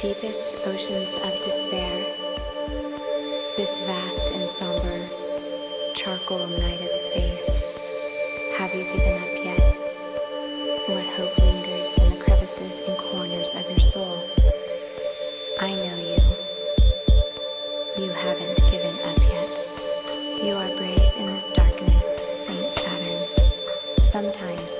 Deepest oceans of despair, this vast and somber charcoal night of space, have you given up yet? What hope lingers in the crevices and corners of your soul? I know you. You haven't given up yet. You are brave in this darkness, Saint Saturn. Sometimes